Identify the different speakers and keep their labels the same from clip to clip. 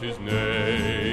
Speaker 1: his name.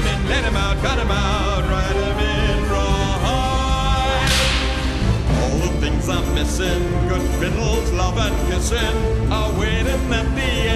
Speaker 2: him in, let him out, cut him out, ride him in, rawhide. All the things I'm missing, good fiddles, love and kissing, are waiting at the end.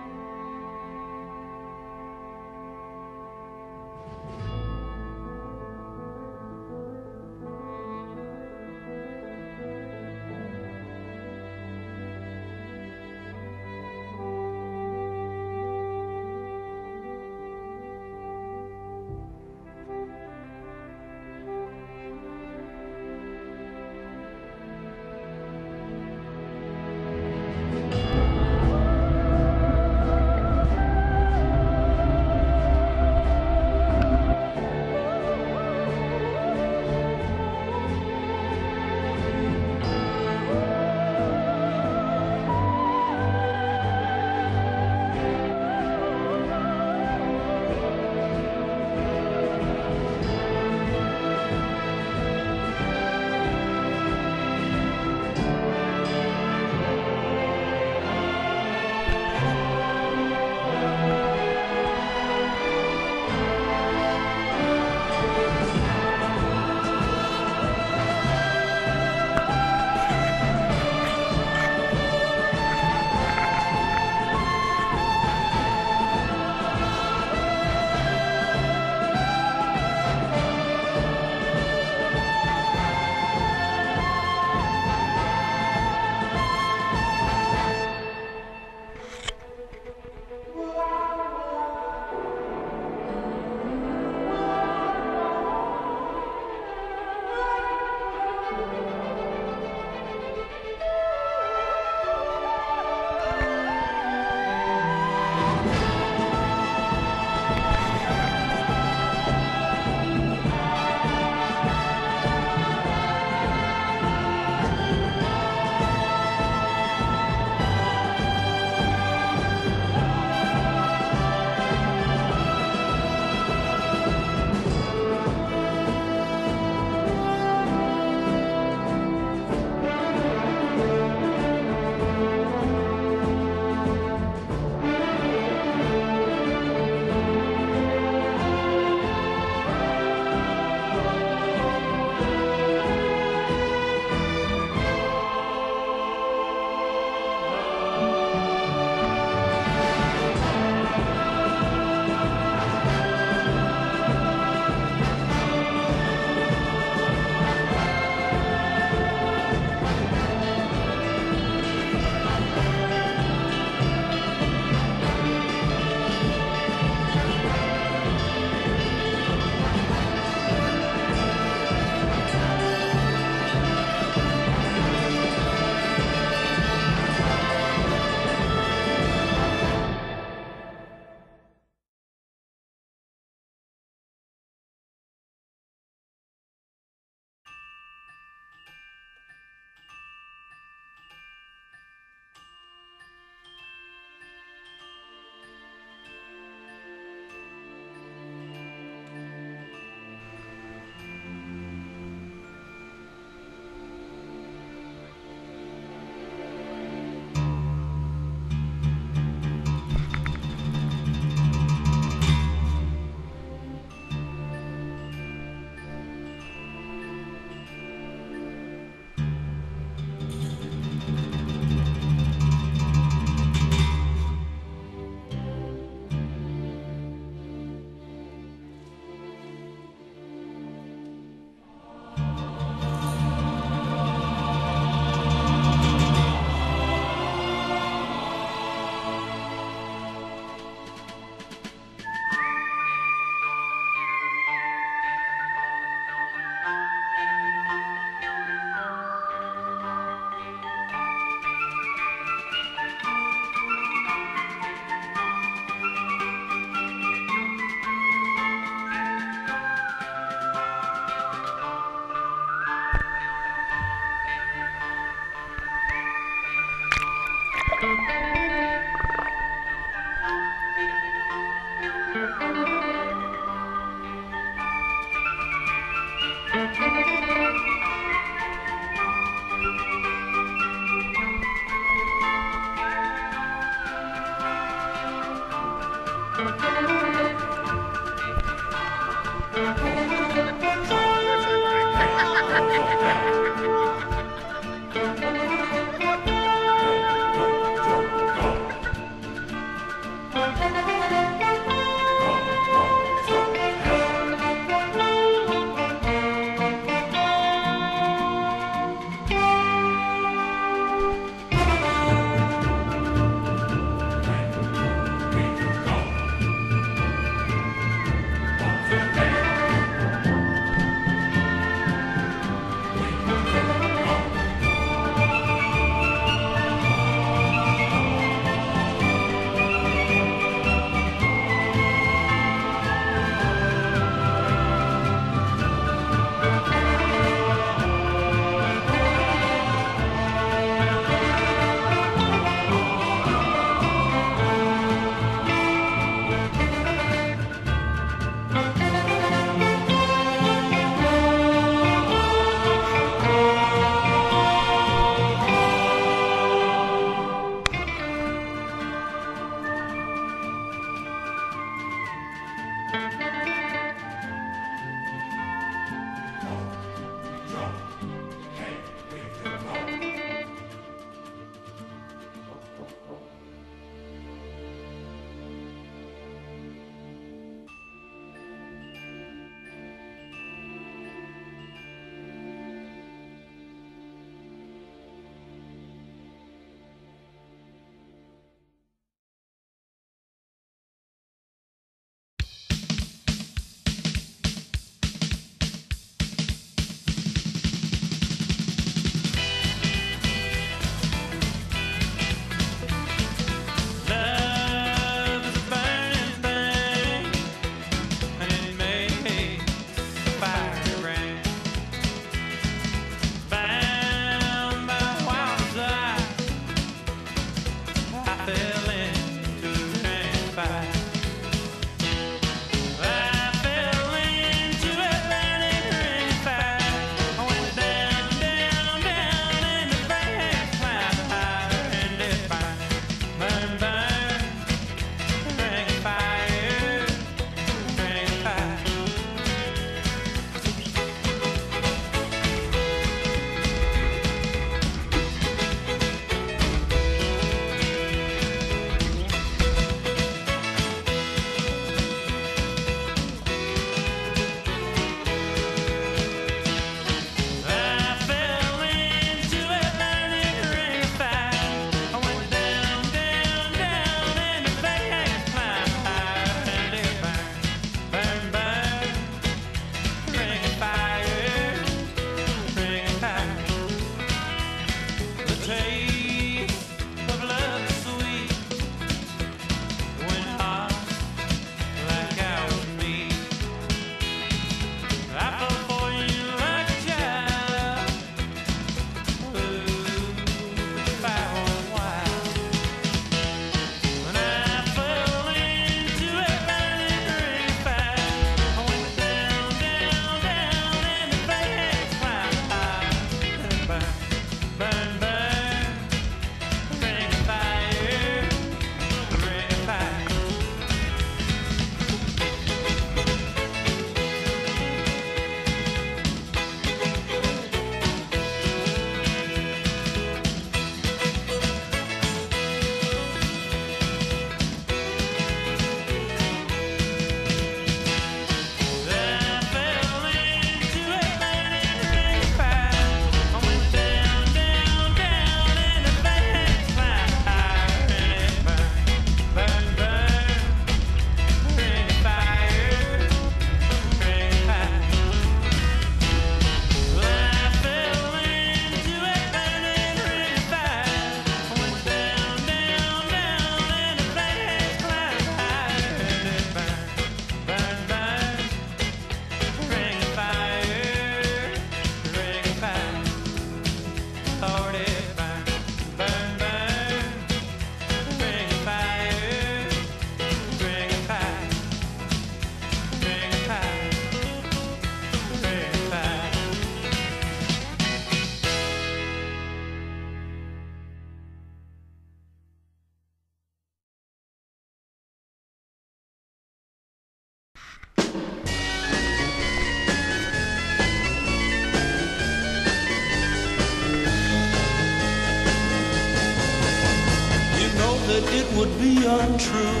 Speaker 3: Untrue.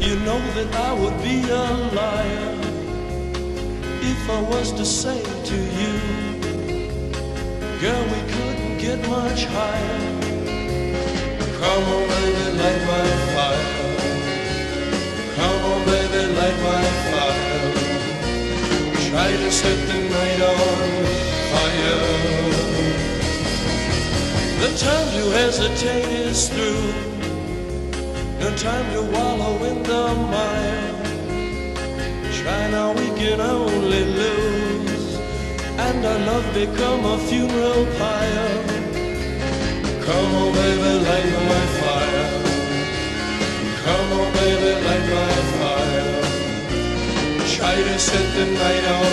Speaker 3: You know that I would be a liar if I was to say to you, girl, we couldn't get much higher. Come on, baby, light my fire. Come on, baby, light my fire. Try to set the night on fire. The time to hesitate is through. Time to wallow in the mire. Try now, we can only lose. And our love become a funeral pyre. Come on, baby, light my fire. Come on, baby, light my fire. Try to set the night on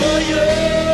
Speaker 3: fire.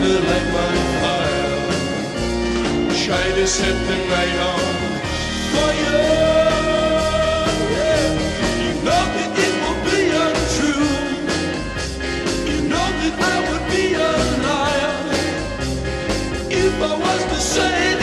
Speaker 3: little light my fire. Try to set the night on fire. I would be a liar if I was to say